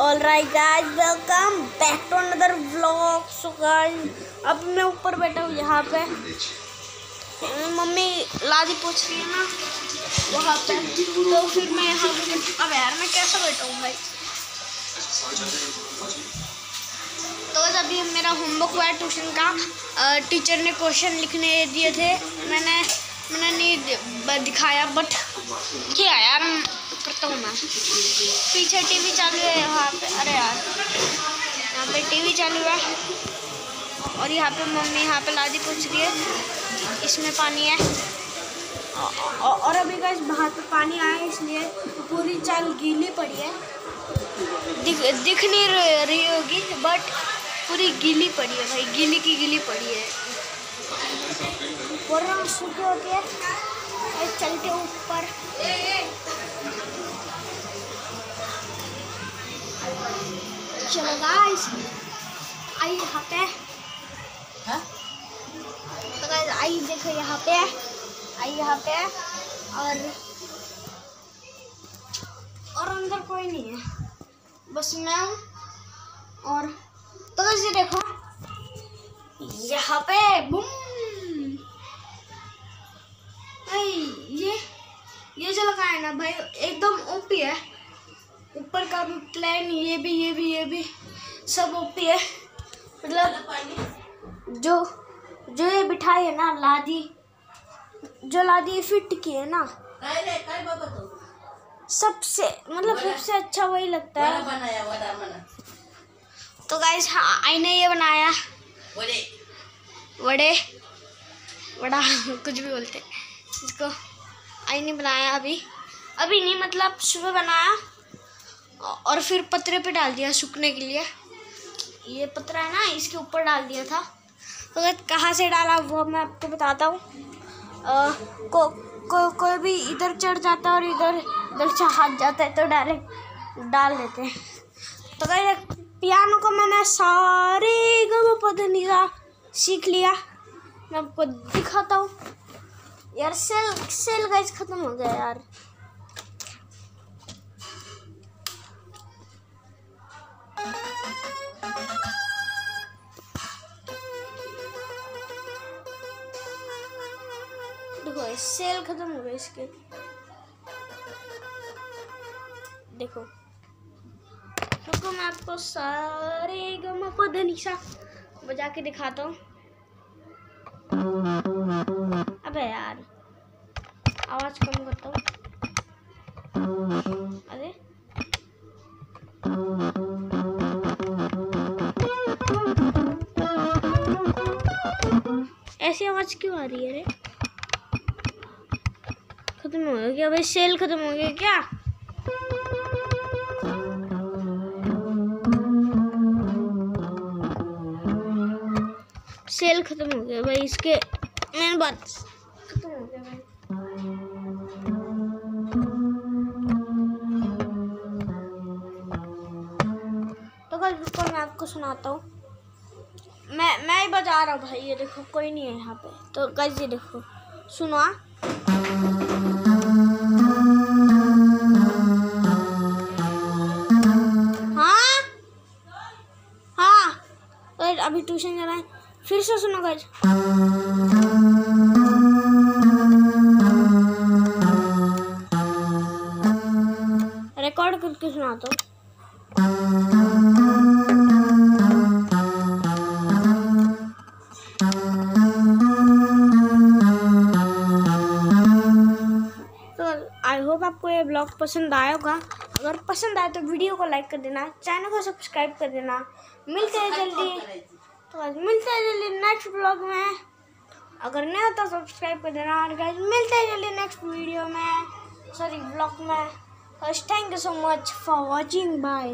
All right guys welcome back to another vlog so guys अब मैं ऊपर बैठा हूँ यहाँ पे। मम्मी लादी पूछ रही है ना, वहाँ पे। तो फिर मैं यहाँ पे अब यार, मैं कैसे बैठा हूँ भाई? तो अभी मेरा होमवर्क हुआ है ट्यूशन का। टीचर ने क्वेश्चन लिखने दिए थे। मैंने मैंने नहीं दिखाया बट क्या यार करता हूँ मैं पीछे टीवी चालू है यहाँ पे। अरे यार यहाँ पे टीवी चालू है। और यहाँ पे मम्मी यहाँ पे लादी पूछ रही है इसमें पानी है। और अभी का बाहर पे पानी आया है इसलिए पूरी चाल गीली पड़ी है। दिख दिख नहीं रही होगी बट पूरी गीली पड़ी है भाई। गीली की गीली पड़ी है। और रंग सूखे होते हैं। चलते ऊपर। चलो गाइस आई यहाँ पे। तो गाइस आई देखो यहाँ पे। आई यहाँ पे। और और अंदर कोई नहीं है। बस मैं हूँ। और तो गाइस देखो। यहाँ पे बुम ये ये जो लगा है ना भाई एकदम ओपी है। ऊपर का भी प्लान ये भी ये भी ये भी सब ओपी है। मतलब जो जो ये बिठाई है ना लादी जो लादी फिट की है ना सबसे मतलब सबसे अच्छा वही लगता है। तो गाइस हाँ आईने ये बनाया। वड़े। बड़ा कुछ भी बोलते। इसको आईने बनाया अभी। अभी नहीं मतलब सुबह बनाया और फिर पतरे पे डाल दिया सूखने के लिए। ये पतरा है ना इसके ऊपर डाल दिया था। तो कहाँ से डाला वो मैं आपको बताता हूँ। को, को कोई भी इधर चढ़ जाता है और इधर इधर से हाथ जाता है तो डायरेक्ट डाल देते हैं। तो कहीं पियानो को मैंने सारे गम पधनीसा सीख लिया। मैं आपको दिखाता हूँ। यार सेल सेल गाइस ख़त्म हो गया यार। देखो सेल खत्म हो गए इसके। देखो। रुको, मैं आपको सारे गम पधनीसा बजा के दिखाता हूँ। अबे यार, आवाज़ कम करता हूँ अरे। ऐसी आवाज़ क्यों आ रही है रे? खत्म हो गया भाई सेल खत्म हो गया क्या? सेल खत्म हो गया भाई, इसके मेन बात खत्म हो गया भाई। तो कल रुको, मैं आपको सुनाता हूँ। मैं मैं ही बजा रहा हूँ भाई, ये देखो, कोई नहीं है यहाँ पे। तो गज ये देखो, सुनो हाँ। हाँ? तो अभी ट्यूशन जा रहा है। फिर से सुनो गज रिकॉर्ड करके सुनाता हूँ आई होप आपको ये ब्लॉग पसंद आया होगा। अगर पसंद आए तो वीडियो को लाइक कर देना चैनल को सब्सक्राइब कर देना। मिलते हैं जल्दी। तो आज मिलते हैं जल्दी नेक्स्ट ब्लॉग में। अगर नहीं होता सब्सक्राइब कर देना। और गाइस मिलते हैं जल्दी नेक्स्ट वीडियो में। सॉरी ब्लॉग में। Thank you so much for watching bye